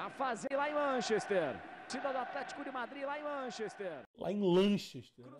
Tá a fazer lá em Manchester. Tida do Atlético de Madrid lá em Manchester. Lá em Manchester. né?